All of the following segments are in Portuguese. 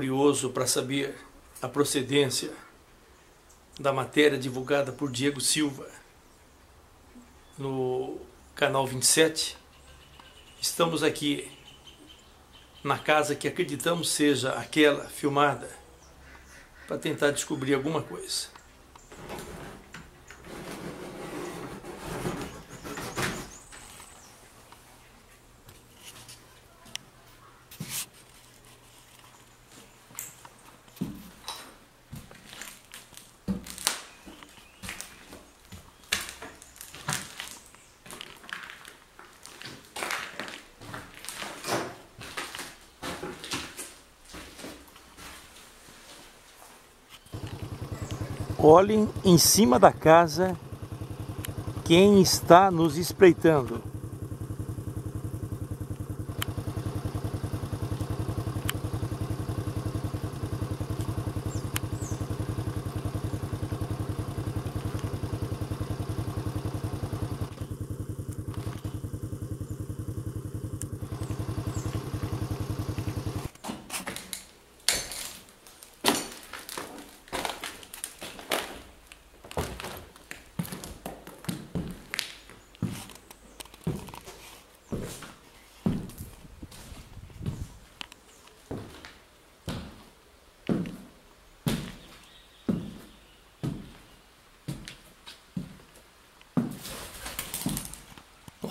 curioso para saber a procedência da matéria divulgada por Diego Silva no canal 27, estamos aqui na casa que acreditamos seja aquela filmada para tentar descobrir alguma coisa. Olhem em cima da casa quem está nos espreitando.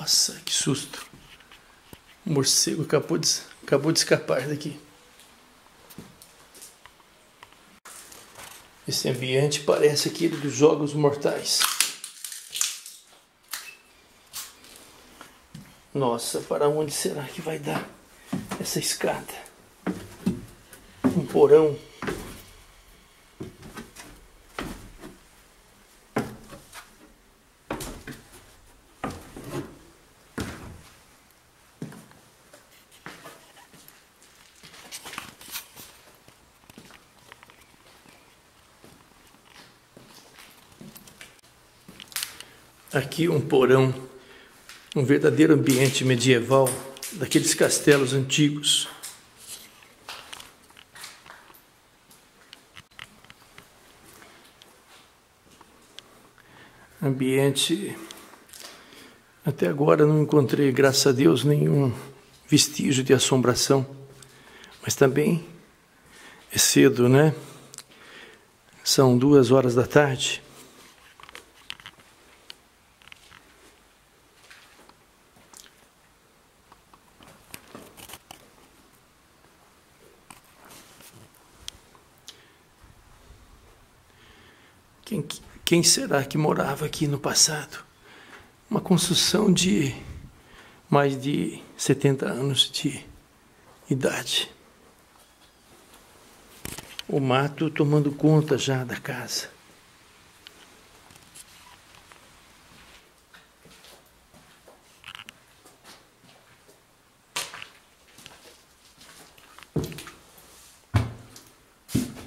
Nossa, que susto. O morcego acabou de, acabou de escapar daqui. Esse ambiente parece aquele dos Jogos Mortais. Nossa, para onde será que vai dar essa escada? Um porão Aqui um porão, um verdadeiro ambiente medieval daqueles castelos antigos. Ambiente. Até agora não encontrei, graças a Deus, nenhum vestígio de assombração. Mas também é cedo, né? São duas horas da tarde. Quem, quem será que morava aqui no passado? Uma construção de mais de 70 anos de idade. O mato tomando conta já da casa.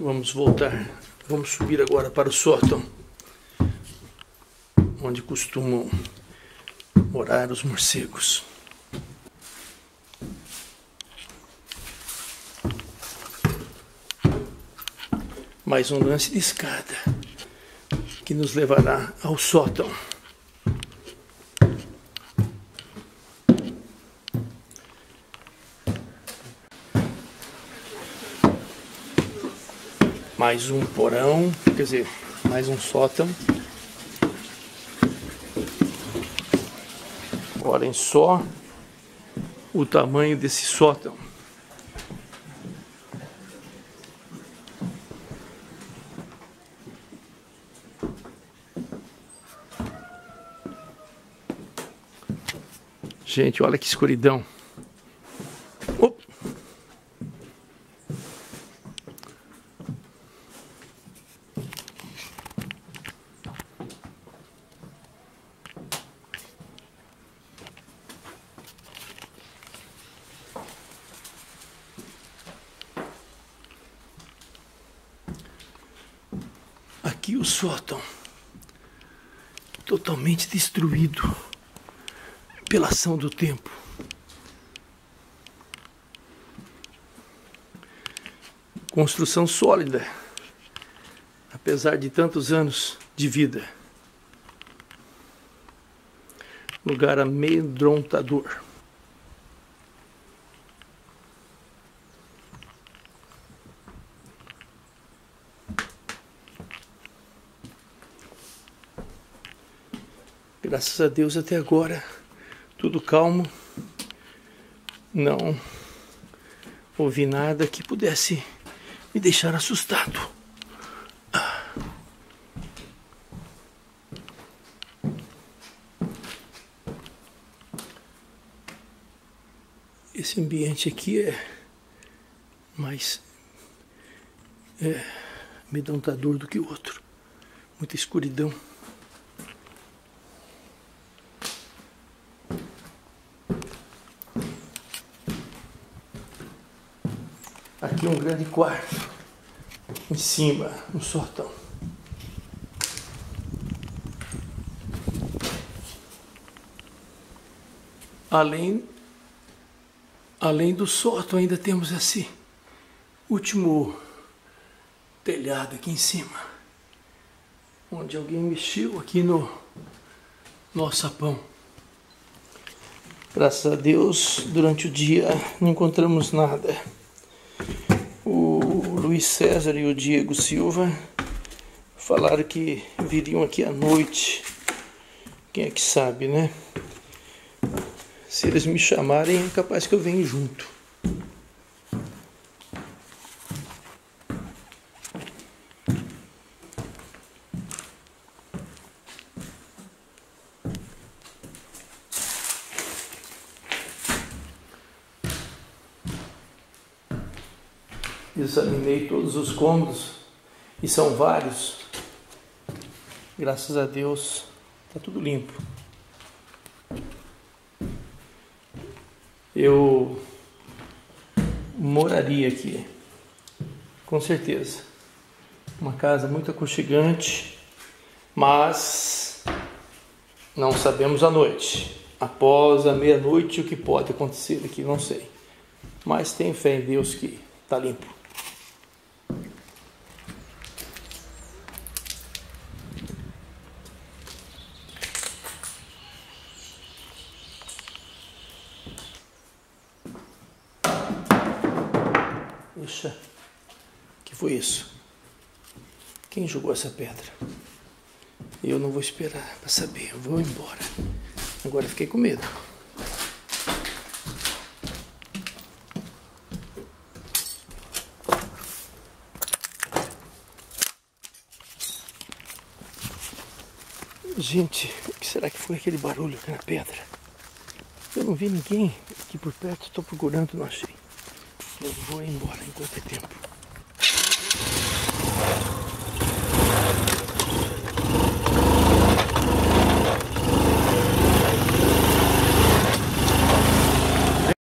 Vamos voltar Vamos subir agora para o sótão, onde costumam morar os morcegos. Mais um lance de escada que nos levará ao sótão. Mais um porão, quer dizer, mais um sótão. Olhem só o tamanho desse sótão. Gente, olha que escuridão. Aqui o sótão, totalmente destruído pela ação do tempo. construção sólida, apesar de tantos anos de vida. Lugar amedrontador. Graças a Deus até agora tudo calmo. Não ouvi nada que pudesse me deixar assustado. Esse ambiente aqui é mais é, amedrontador do que o outro. Muita escuridão. Aqui um grande quarto, em cima, um sótão. Além, além do sótão, ainda temos esse último telhado aqui em cima, onde alguém mexeu aqui no nosso sapão. Graças a Deus, durante o dia não encontramos nada. Luiz César e o Diego Silva falaram que viriam aqui à noite. Quem é que sabe, né? Se eles me chamarem, é capaz que eu venha junto. Examinei todos os cômodos e são vários. Graças a Deus, está tudo limpo. Eu moraria aqui, com certeza. Uma casa muito aconchegante, mas não sabemos a noite. Após a meia-noite, o que pode acontecer aqui, não sei. Mas tenho fé em Deus que está limpo. Puxa, que foi isso? Quem jogou essa pedra? Eu não vou esperar para saber, eu vou embora. Agora fiquei com medo. Gente, o que será que foi aquele barulho na pedra? Eu não vi ninguém aqui por perto, estou procurando, não achei. Eu vou embora enquanto é tempo.